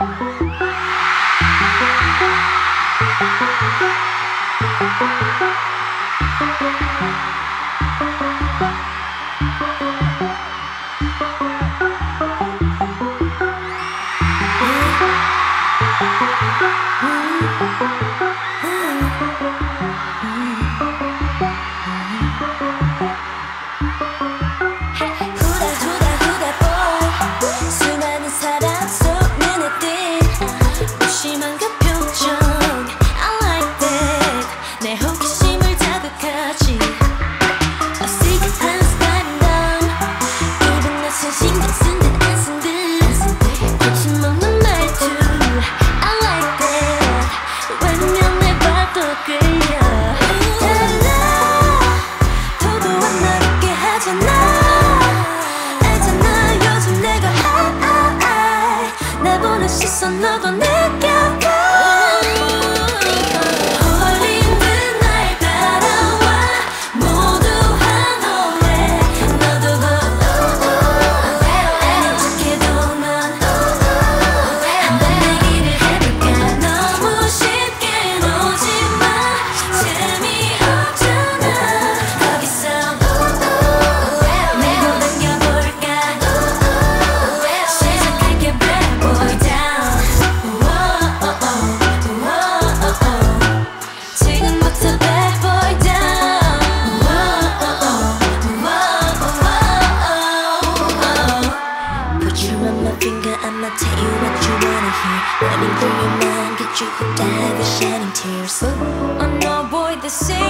Huh? 알잖아 요즘 내가 아, 아, 아. 내 보는 시선 너도 느껴 I'ma tell you what you wanna hear. Running through your mind, get you hooked, I have shining tears. Oh no boy, this ain't